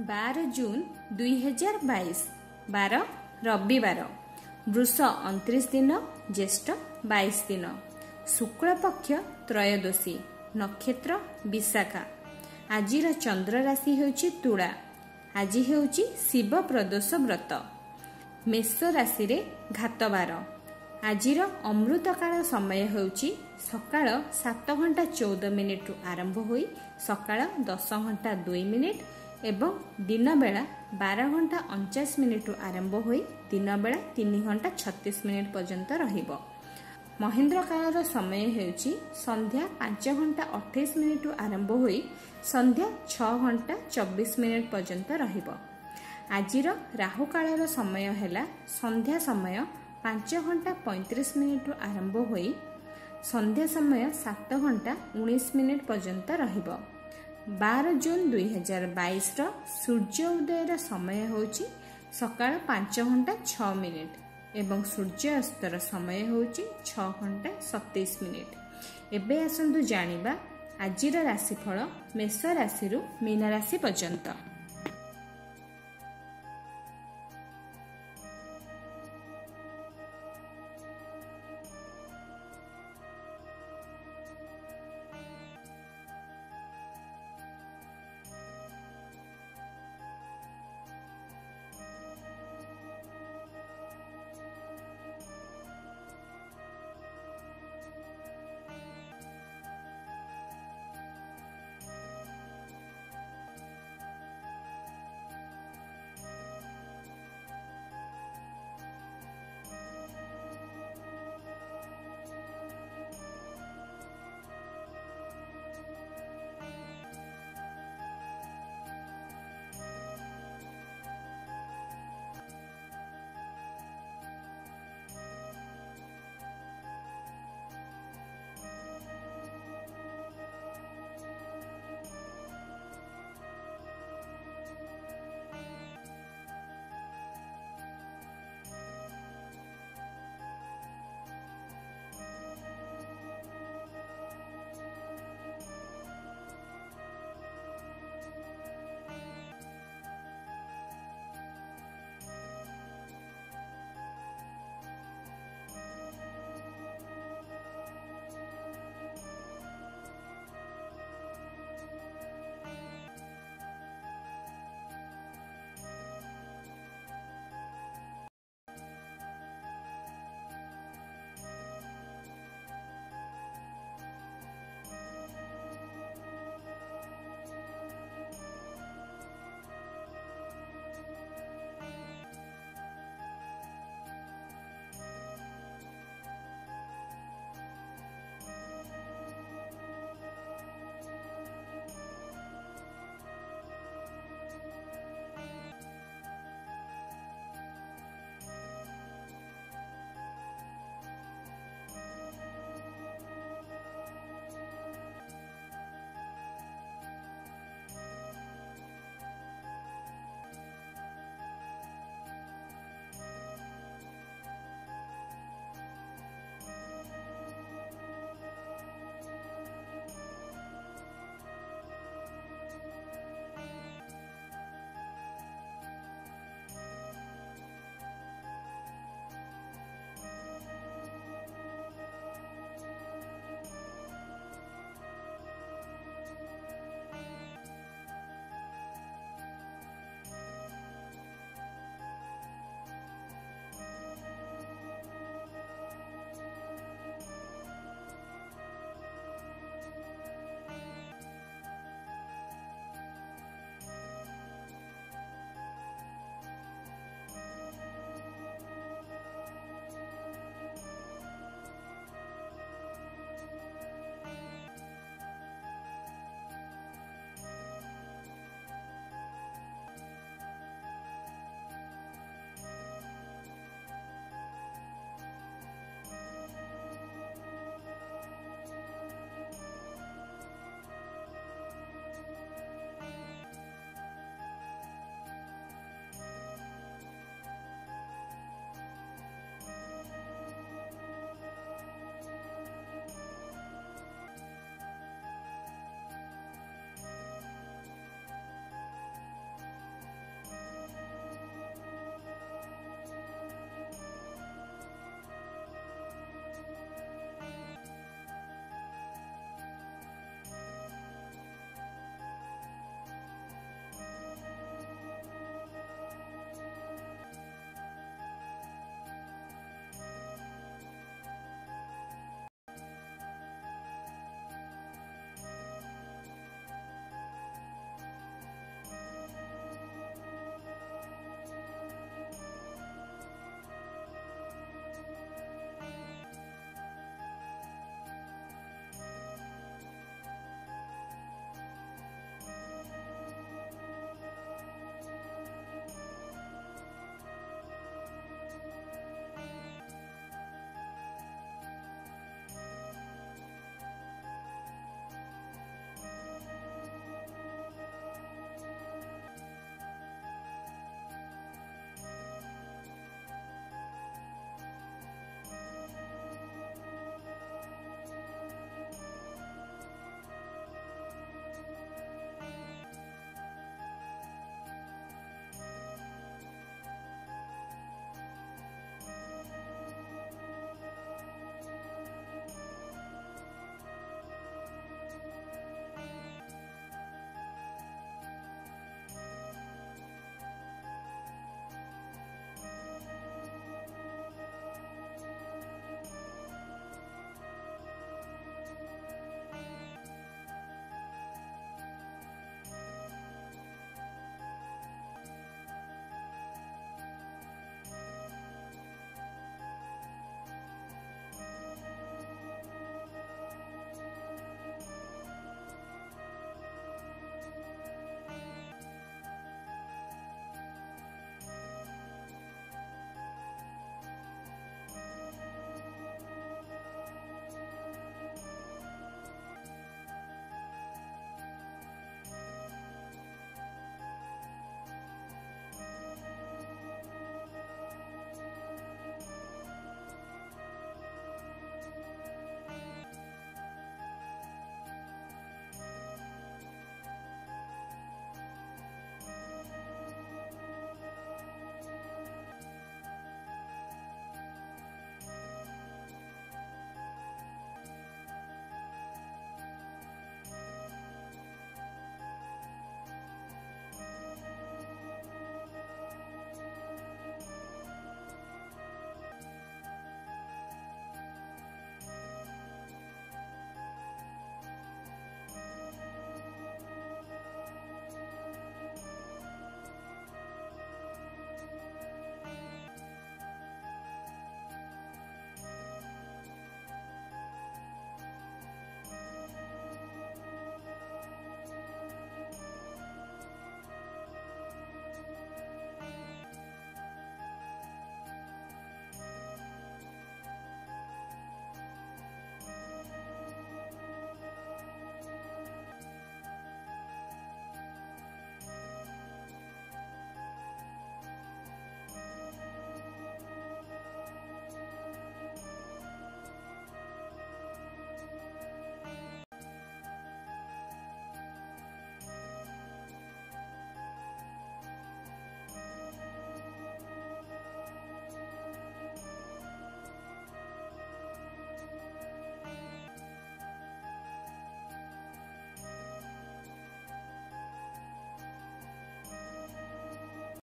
ବାର ଜୁନ ଦୁଇ ହଜାର ବାଇଶ ବାର ରବିବାର ବୃଷ ଅଣତିରିଶ ଦିନ ଜ୍ୟେଷ୍ଠ ବାଇଶ ଦିନ ଶୁକ୍ଳପକ୍ଷ ତ୍ରୟୋଦଶୀ ନକ୍ଷତ୍ର ବିଶାଖା। ଆଜିର ଚନ୍ଦ୍ର ରାଶି ହେଉଛି ତୁଳା। ଆଜି ହେଉଛି ଶିବ ପ୍ରଦୋଷ ବ୍ରତ। ମେଷ ରାଶିରେ ଘାତବାର। ଆଜିର ଅମୃତକାଳ ସମୟ ହେଉଛି ସକାଳ ସାତ ଘଣ୍ଟା ଚଉଦ ମିନିଟ୍ରୁ ଆରମ୍ଭ ହୋଇ ସକାଳ ଦଶ ଘଣ୍ଟା ଦୁଇ ମିନିଟ୍ ଏବଂ ଦିନବେଳା ବାର ଘଣ୍ଟା ଅଣଚାଶ ମିନିଟ୍ରୁ ଆରମ୍ଭ ହୋଇ ଦିନବେଳା ତିନି ଘଣ୍ଟା ଛତିଶ ମିନିଟ୍ ପର୍ଯ୍ୟନ୍ତ ରହିବ। ମହେନ୍ଦ୍ର କାଳର ସମୟ ହେଉଛି ସନ୍ଧ୍ୟା ପାଞ୍ଚ ଘଣ୍ଟା ଅଠେଇଶ ମିନିଟ୍ରୁ ଆରମ୍ଭ ହୋଇ ସନ୍ଧ୍ୟା ଛଅ ଘଣ୍ଟା ଚବିଶ ମିନିଟ୍ ପର୍ଯ୍ୟନ୍ତ ରହିବ। ଆଜିର ରାହୁ କାଳର ସମୟ ହେଲା ସନ୍ଧ୍ୟା ସମୟ ପାଞ୍ଚ ଘଣ୍ଟା ପଇଁତିରିଶ ମିନିଟ୍ରୁ ଆରମ୍ଭ ହୋଇ ସନ୍ଧ୍ୟା ସମୟ ସାତ ଘଣ୍ଟା ଉଣେଇଶ ମିନିଟ୍ ପର୍ଯ୍ୟନ୍ତ ରହିବ। ବାର ଜୁନ୍ ଦୁଇ ହଜାର ବାଇଶର ସୂର୍ଯ୍ୟ ଉଦୟର ସମୟ ହେଉଛି ସକାଳ ପାଞ୍ଚ ଘଣ୍ଟା ଛଅ ମିନିଟ୍ ଏବଂ ସୂର୍ଯ୍ୟ ଅସ୍ତର ସମୟ ହେଉଛି ଛଅ ଘଣ୍ଟା ସତେଇଶ ମିନିଟ୍। ଏବେ ଆସନ୍ତୁ ଜାଣିବା ଆଜିର ରାଶିଫଳ ମେଷ ରାଶିରୁ ମୀନ ରାଶି ପର୍ଯ୍ୟନ୍ତ।